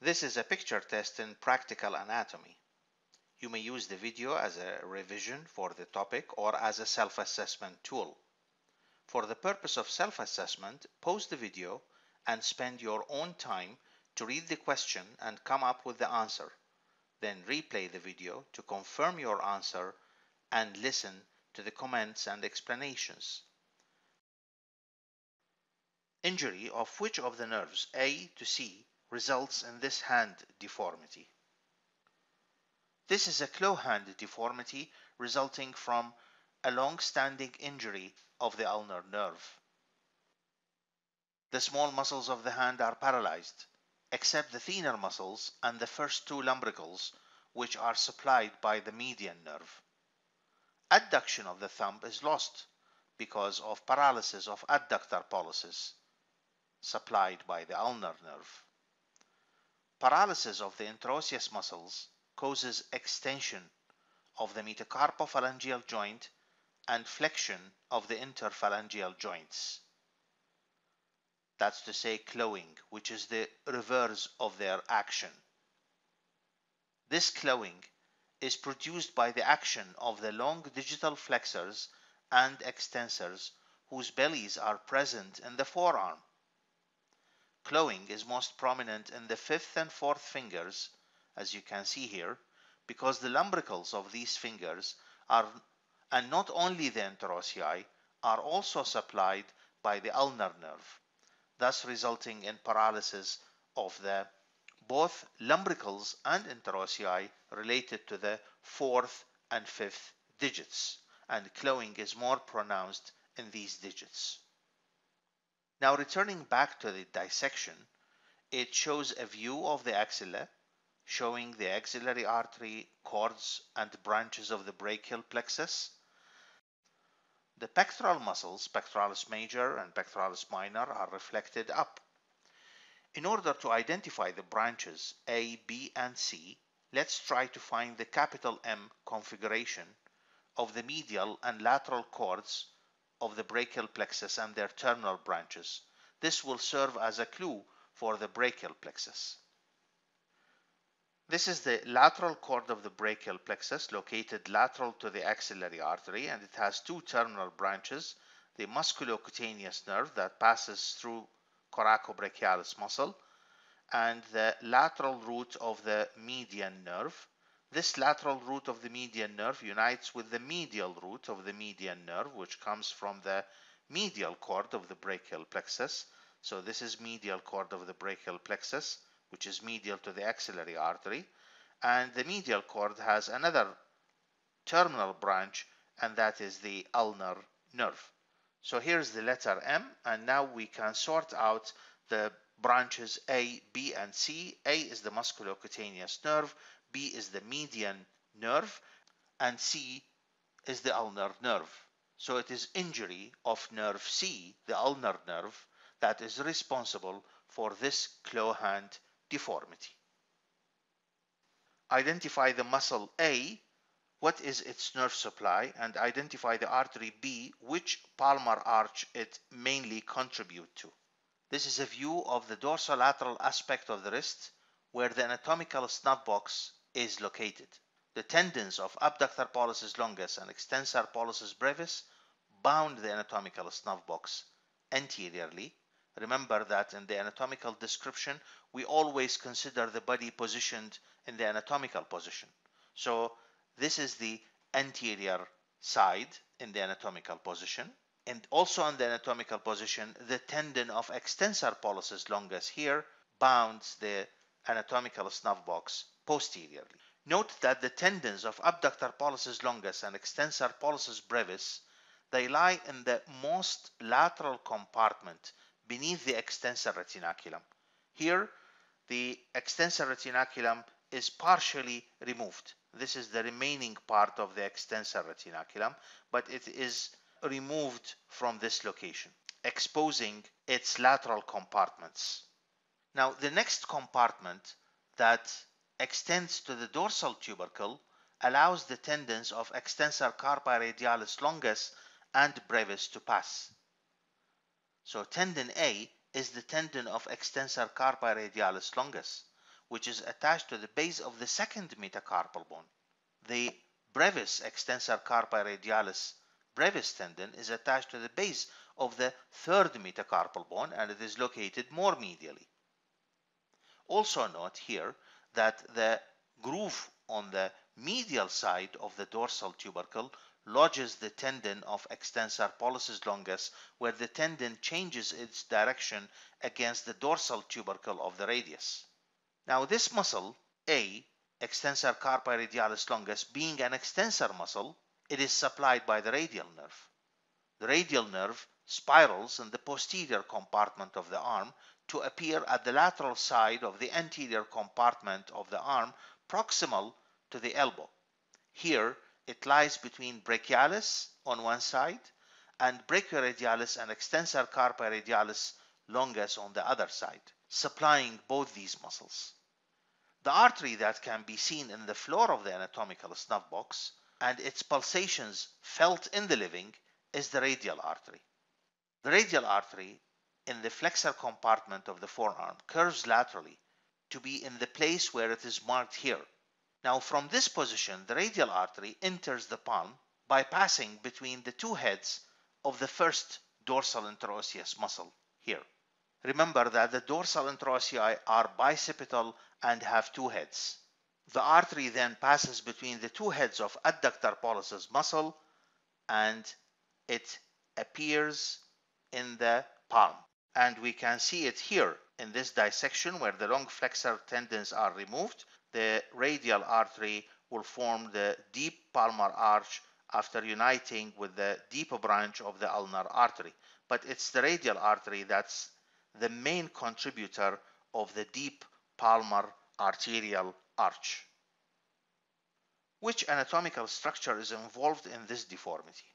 This is a picture test in practical anatomy. You may use the video as a revision for the topic or as a self-assessment tool. For the purpose of self-assessment, pause the video and spend your own time to read the question and come up with the answer. Then replay the video to confirm your answer and listen to the comments and explanations. Injury of which of the nerves A to C results in this hand deformity. This is a claw hand deformity resulting from a long-standing injury of the ulnar nerve. The small muscles of the hand are paralyzed, except the thenar muscles and the first two lumbricals, which are supplied by the median nerve. Adduction of the thumb is lost because of paralysis of adductor pollicis, supplied by the ulnar nerve. Paralysis of the interosseous muscles causes extension of the metacarpophalangeal joint and flexion of the interphalangeal joints. That's to say clawing, which is the reverse of their action. This clawing is produced by the action of the long digital flexors and extensors whose bellies are present in the forearm. Clawing is most prominent in the fifth and fourth fingers, as you can see here, because the lumbricals of these fingers are, and not only the interossei, are also supplied by the ulnar nerve, thus resulting in paralysis of the both lumbricals and interossei related to the fourth and fifth digits, and clawing is more pronounced in these digits. Now returning back to the dissection, it shows a view of the axilla showing the axillary artery, cords and branches of the brachial plexus. The pectoral muscles, pectoralis major and pectoralis minor are reflected up. In order to identify the branches A, B and C, let's try to find the capital M configuration of the medial and lateral cords of the brachial plexus and their terminal branches. This will serve as a clue for the brachial plexus. This is the lateral cord of the brachial plexus located lateral to the axillary artery and it has two terminal branches, the musculocutaneous nerve that passes through coracobrachialis muscle and the lateral root of the median nerve this lateral root of the median nerve unites with the medial root of the median nerve, which comes from the medial cord of the brachial plexus. So this is medial cord of the brachial plexus, which is medial to the axillary artery. And the medial cord has another terminal branch, and that is the ulnar nerve. So here's the letter M, and now we can sort out the branches A, B, and C. A is the musculocutaneous nerve, B is the median nerve, and C is the ulnar nerve. So it is injury of nerve C, the ulnar nerve, that is responsible for this claw hand deformity. Identify the muscle A, what is its nerve supply, and identify the artery B, which palmar arch it mainly contribute to. This is a view of the dorsolateral aspect of the wrist, where the anatomical snuff box is located. The tendons of abductor pollicis longus and extensor pollicis brevis bound the anatomical snuff box anteriorly. Remember that in the anatomical description, we always consider the body positioned in the anatomical position. So this is the anterior side in the anatomical position. And also in the anatomical position, the tendon of extensor pollicis longus here bounds the anatomical snuff box posteriorly. Note that the tendons of abductor pollicis longus and extensor pollicis brevis they lie in the most lateral compartment beneath the extensor retinaculum. Here, the extensor retinaculum is partially removed. This is the remaining part of the extensor retinaculum, but it is removed from this location, exposing its lateral compartments. Now, the next compartment that extends to the dorsal tubercle allows the tendons of extensor carpi radialis longus and brevis to pass. So tendon A is the tendon of extensor carpi radialis longus, which is attached to the base of the second metacarpal bone. The brevis extensor carpi radialis brevis tendon is attached to the base of the third metacarpal bone and it is located more medially. Also note here that the groove on the medial side of the dorsal tubercle lodges the tendon of extensor pollicis longus where the tendon changes its direction against the dorsal tubercle of the radius. Now this muscle, A, extensor carpi radialis longus, being an extensor muscle, it is supplied by the radial nerve. The radial nerve spirals in the posterior compartment of the arm to appear at the lateral side of the anterior compartment of the arm proximal to the elbow. Here it lies between brachialis on one side and brachioradialis and extensor carpi radialis longus on the other side, supplying both these muscles. The artery that can be seen in the floor of the anatomical snuff box and its pulsations felt in the living is the radial artery. The radial artery in the flexor compartment of the forearm curves laterally to be in the place where it is marked here. Now from this position, the radial artery enters the palm by passing between the two heads of the first dorsal interosseous muscle here. Remember that the dorsal interossei are bicipital and have two heads. The artery then passes between the two heads of adductor pollicis muscle and it appears in the palm and we can see it here in this dissection where the long flexor tendons are removed. The radial artery will form the deep palmar arch after uniting with the deeper branch of the ulnar artery. But it's the radial artery that's the main contributor of the deep palmar arterial arch which anatomical structure is involved in this deformity.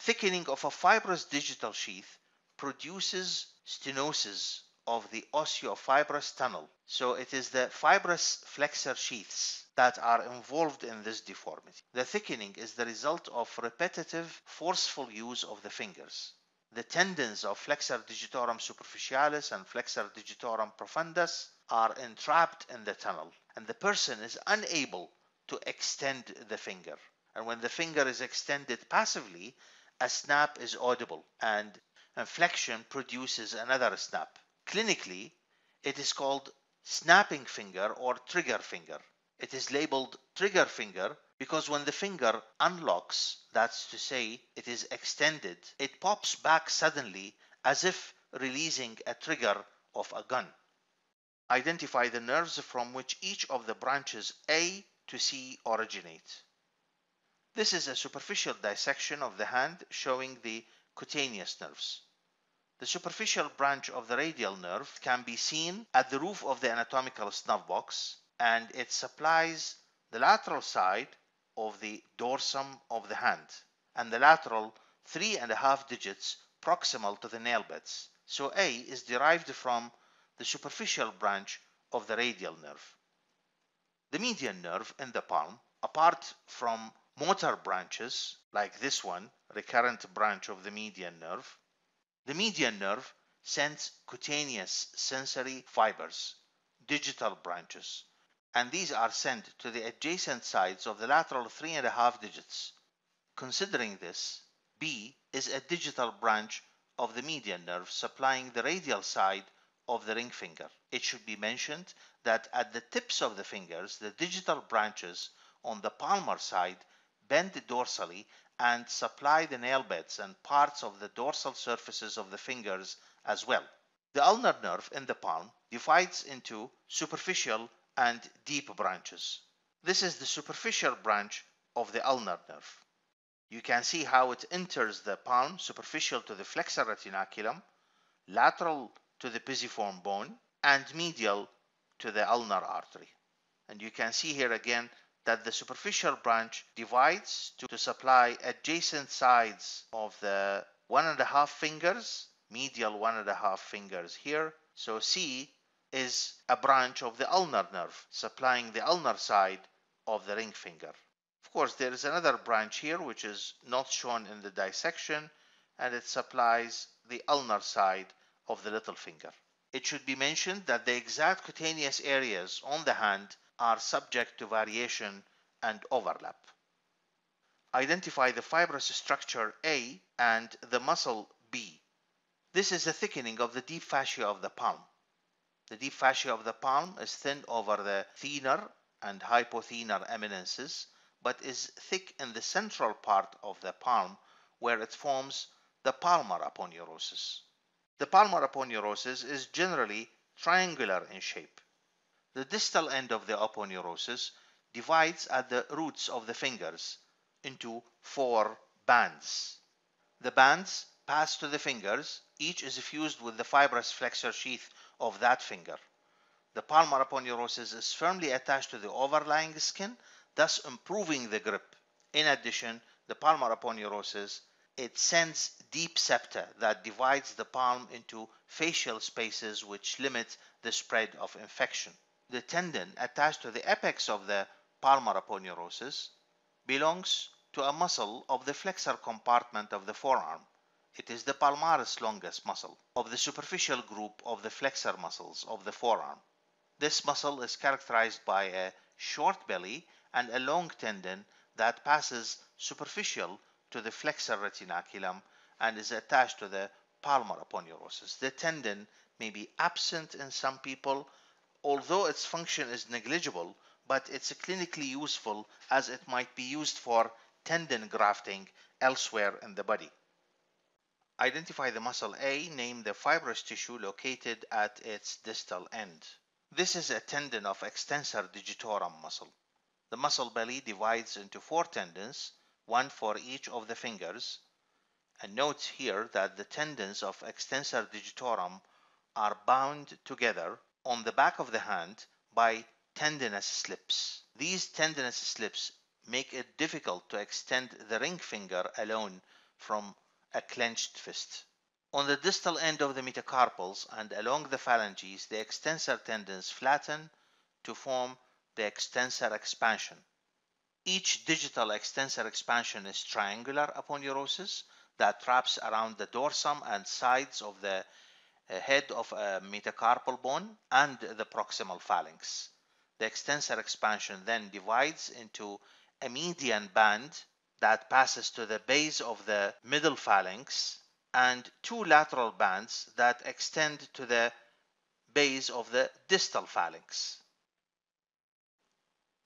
Thickening of a fibrous digital sheath produces stenosis of the osseofibrous tunnel. So it is the fibrous flexor sheaths that are involved in this deformity. The thickening is the result of repetitive forceful use of the fingers. The tendons of flexor digitorum superficialis and flexor digitorum profundus are entrapped in the tunnel and the person is unable to extend the finger. And when the finger is extended passively, a snap is audible and flexion produces another snap. Clinically, it is called snapping finger or trigger finger. It is labeled trigger finger because when the finger unlocks, that's to say it is extended, it pops back suddenly as if releasing a trigger of a gun. Identify the nerves from which each of the branches A to C originate. This is a superficial dissection of the hand showing the cutaneous nerves. The superficial branch of the radial nerve can be seen at the roof of the anatomical snuff box and it supplies the lateral side of the dorsum of the hand and the lateral three and a half digits proximal to the nail beds. So A is derived from the superficial branch of the radial nerve. The median nerve in the palm, apart from motor branches like this one, recurrent branch of the median nerve, the median nerve sends cutaneous sensory fibers, digital branches, and these are sent to the adjacent sides of the lateral three and a half digits. Considering this, B is a digital branch of the median nerve supplying the radial side of the ring finger. It should be mentioned that at the tips of the fingers, the digital branches on the palmar side bend dorsally and supply the nail beds and parts of the dorsal surfaces of the fingers as well. The ulnar nerve in the palm divides into superficial and deep branches. This is the superficial branch of the ulnar nerve. You can see how it enters the palm superficial to the flexor retinaculum, lateral to the pisiform bone, and medial to the ulnar artery. And you can see here again that the superficial branch divides to, to supply adjacent sides of the one and a half fingers, medial one and a half fingers here. So C is a branch of the ulnar nerve, supplying the ulnar side of the ring finger. Of course, there is another branch here which is not shown in the dissection and it supplies the ulnar side of the little finger. It should be mentioned that the exact cutaneous areas on the hand are subject to variation and overlap. Identify the fibrous structure A and the muscle B. This is the thickening of the deep fascia of the palm. The deep fascia of the palm is thin over the thenar and hypothenar eminences, but is thick in the central part of the palm where it forms the palmar aponeurosis. The palmar aponeurosis is generally triangular in shape. The distal end of the aponeurosis divides at the roots of the fingers into four bands. The bands pass to the fingers, each is fused with the fibrous flexor sheath of that finger. The palmar aponeurosis is firmly attached to the overlying skin, thus improving the grip. In addition, the palmar aponeurosis it sends deep septa that divides the palm into fascial spaces which limit the spread of infection. The tendon attached to the apex of the palmar aponeurosis belongs to a muscle of the flexor compartment of the forearm. It is the palmaris longus muscle of the superficial group of the flexor muscles of the forearm. This muscle is characterized by a short belly and a long tendon that passes superficial to the flexor retinaculum and is attached to the palmar aponeurosis. The tendon may be absent in some people, although its function is negligible, but it's clinically useful as it might be used for tendon grafting elsewhere in the body. Identify the muscle A, name the fibrous tissue located at its distal end. This is a tendon of extensor digitorum muscle. The muscle belly divides into four tendons, one for each of the fingers. And note here that the tendons of extensor digitorum are bound together on the back of the hand by tendinous slips. These tendinous slips make it difficult to extend the ring finger alone from a clenched fist. On the distal end of the metacarpals and along the phalanges, the extensor tendons flatten to form the extensor expansion. Each digital extensor expansion is triangular upon aponeurosis that wraps around the dorsum and sides of the head of a metacarpal bone and the proximal phalanx. The extensor expansion then divides into a median band that passes to the base of the middle phalanx and two lateral bands that extend to the base of the distal phalanx.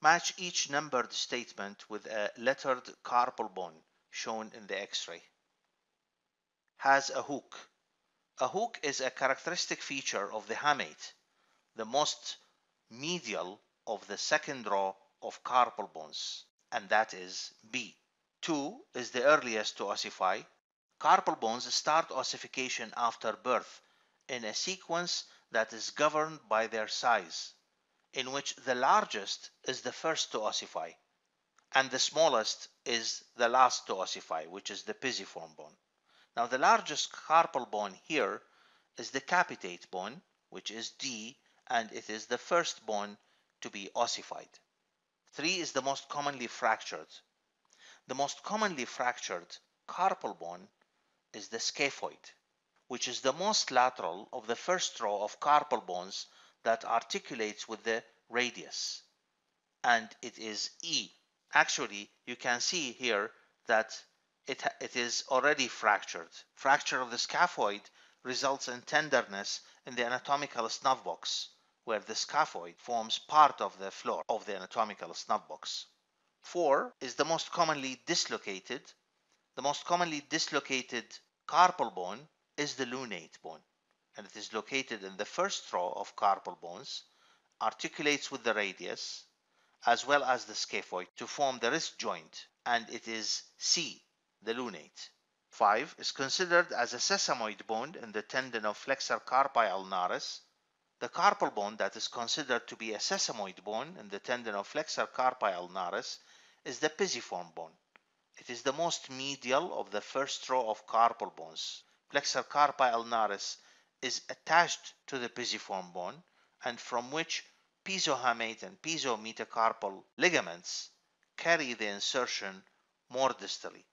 Match each numbered statement with a lettered carpal bone shown in the x-ray. Has a hook. A hook is a characteristic feature of the hamate, the most medial of the second row of carpal bones and that is B. 2 is the earliest to ossify. Carpal bones start ossification after birth in a sequence that is governed by their size, in which the largest is the first to ossify, and the smallest is the last to ossify, which is the pisiform bone. Now the largest carpal bone here is the capitate bone, which is D, and it is the first bone to be ossified. 3 is the most commonly fractured. The most commonly fractured carpal bone is the scaphoid, which is the most lateral of the first row of carpal bones that articulates with the radius. And it is E. Actually, you can see here that it, it is already fractured. Fracture of the scaphoid results in tenderness in the anatomical snuff box where the scaphoid forms part of the floor of the anatomical snuff box. 4 is the most commonly dislocated. The most commonly dislocated carpal bone is the lunate bone and it is located in the first row of carpal bones, articulates with the radius as well as the scaphoid to form the wrist joint and it is C, the lunate. 5 is considered as a sesamoid bone in the tendon of flexor carpi ulnaris the carpal bone that is considered to be a sesamoid bone in the tendon of flexor carpi ulnaris is the pisiform bone. It is the most medial of the first row of carpal bones. Flexor carpi ulnaris is attached to the pisiform bone and from which pisohamate and pisometacarpal ligaments carry the insertion more distally.